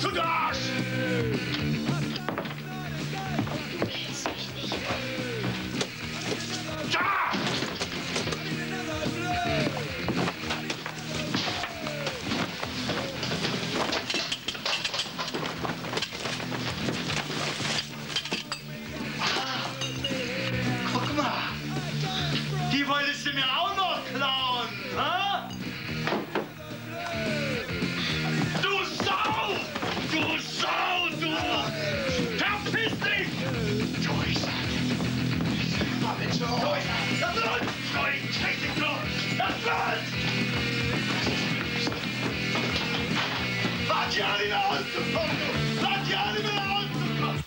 to Dash! Ja nicht mehr rauszukommen! Wart ja nicht mehr rauszukommen!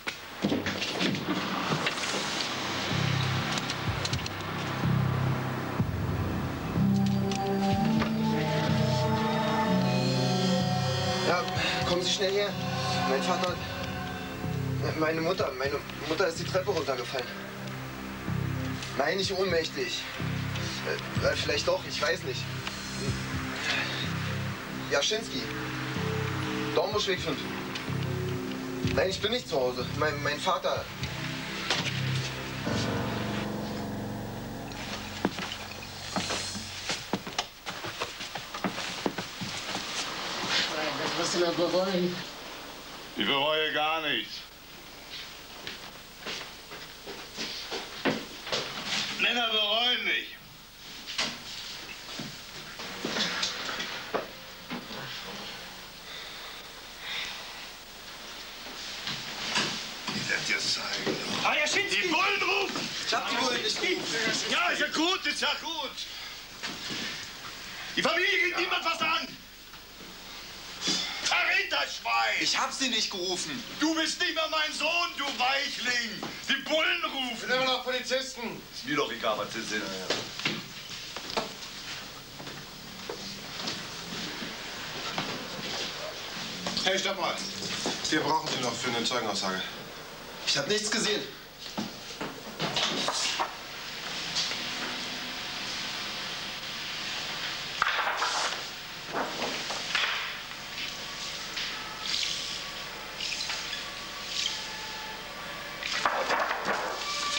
Ja, kommen Sie schnell her. Mein Vater. Meine Mutter. Meine Mutter ist die Treppe runtergefallen. Nein, nicht ohnmächtig. Äh, vielleicht doch, ich weiß nicht. Jaschinski. Dornbuschweg 5. Nein, ich bin nicht zu Hause. Mein, mein Vater. Das wirst du noch bereuen. Ich bereue gar nichts. Männer bereuen nicht. Ich werde dir zeigen. Ah, Jaschinski! Die Bullen rufen! Ich hab die Bullen nicht gerufen. Ja, ist ja gut, ist ja gut. Die Familie geht niemand was an. Verräterschwein! Ich hab sie nicht gerufen. Du bist nicht mehr mein Sohn, du Weichling! Die Bullen rufen! Sind immer noch Polizisten. Ist mir doch egal, was sie sind. Hey, stopp mal. Wir brauchen Sie noch für eine Zeugenaussage. Ich hab nichts gesehen.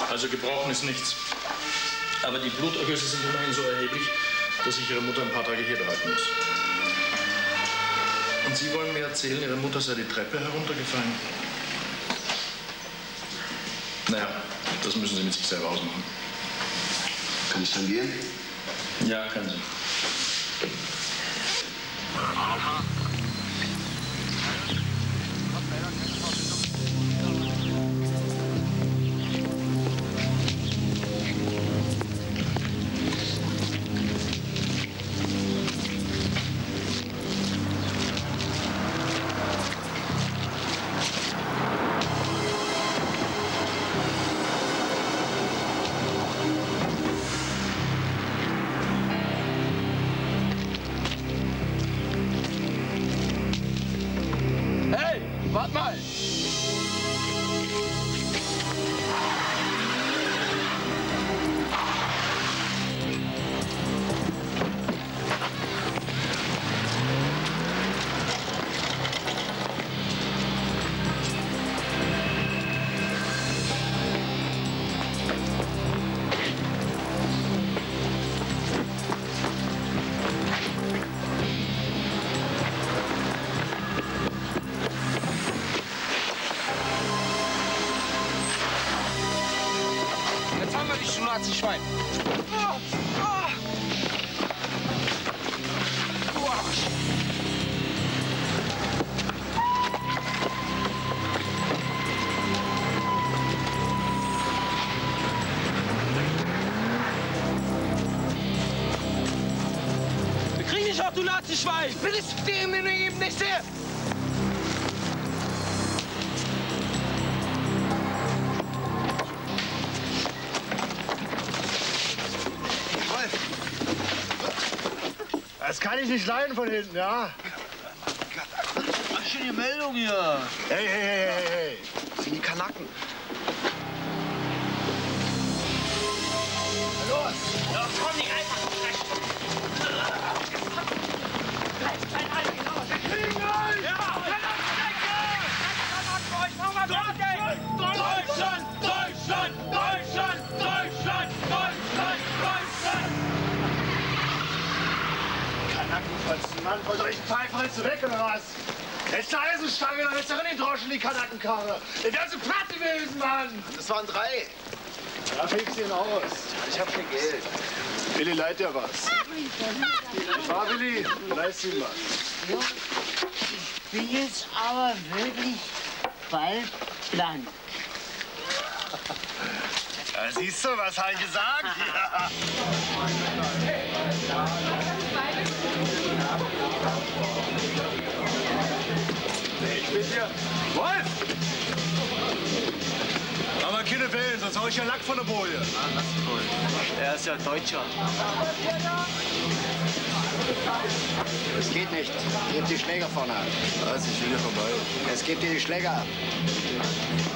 Also gebrochen ist nichts. Aber die Blutergüsse sind immerhin so erheblich, dass ich Ihre Mutter ein paar Tage hier behalten muss. Und Sie wollen mir erzählen, Ihre Mutter sei die Treppe heruntergefallen? Naja, das müssen Sie mit sich selber ausmachen. Kann ich dann gehen? Ja, können Sie. Hey, Nazi-Schwein. Du Arsch. Wir kriegen dich auch, du Nazi-Schwein! Will ich dem eben nicht sehen! Das kann ich nicht leiden von hinten, ja? Was für die Meldung hier? Hey, hey, hey, hey, hey. Das sind die Kanaken. Los! Ja, komm nicht Eisenstange, dann ist doch in den Droschen die Kanackenkarre. Der ganze Platt gewesen, Mann. Das waren drei. Ja, fegst ihn aus. Ich hab kein Geld. Willi leiht dir was. War Willi, leist ihm was. Ich bin jetzt aber wirklich bald blank. Ja, siehst du, was hat gesagt? Ja. Hier. Wolf! Aber keine Wellen, sonst hau ich ja Lack von der Boje. Er ist ja Deutscher. Es geht nicht. Gebt die Schläger vorne ab. Was, ich will hier vorbei. Es gibt dir die Schläger ab.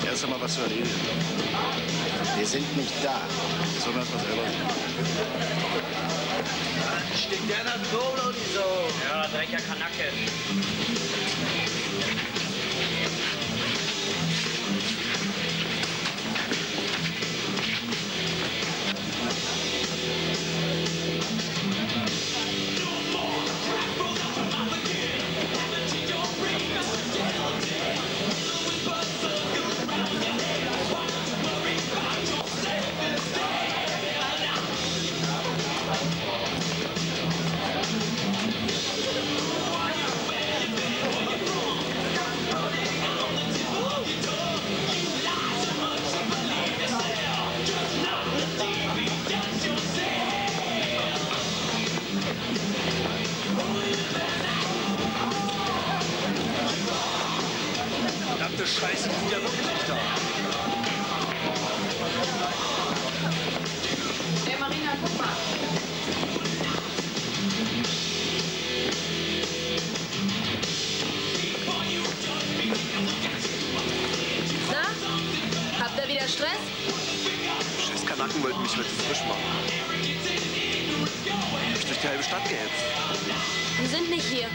Erst einmal was zu erledigen. Wir sind nicht da. Sollen wir erst mal selber sehen. Steht der da Knoblauch und so? Ja, Drecker Kanacke. Let's go. Wollten mich heute frisch machen. Ich durch die halbe Stadt gehetzt. Wir sind nicht hier.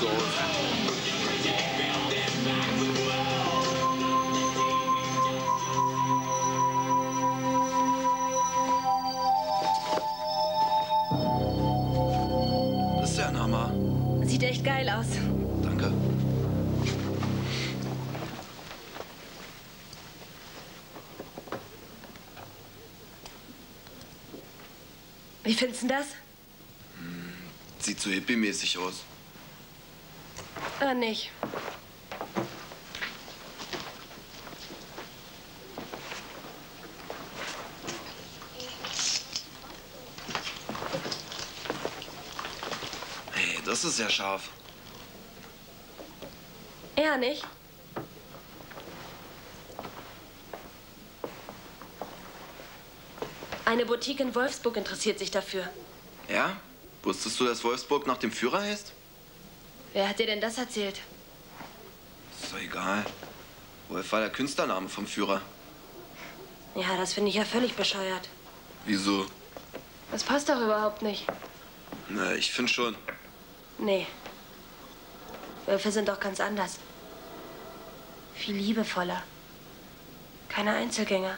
So. Das ist ja ein Hammer. Sieht echt geil aus. Danke. Wie findest du das? Sieht so hippie-mäßig aus. Ah, nicht. Ist ja scharf. Er nicht. Eine Boutique in Wolfsburg interessiert sich dafür. Ja? Wusstest du, dass Wolfsburg nach dem Führer heißt? Wer hat dir denn das erzählt? Ist doch egal. Wolf war der Künstlername vom Führer. Ja, das finde ich ja völlig bescheuert. Wieso? Das passt doch überhaupt nicht. Na, ich finde schon. Nee. Wölfe sind doch ganz anders. Viel liebevoller. Keine Einzelgänger.